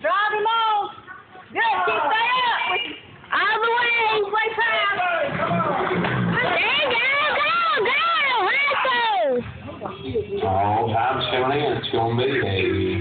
Drive him on. Good, keep that up. All the way, play time. There you go, go, go, go. Oh, time's coming in. It's gonna be a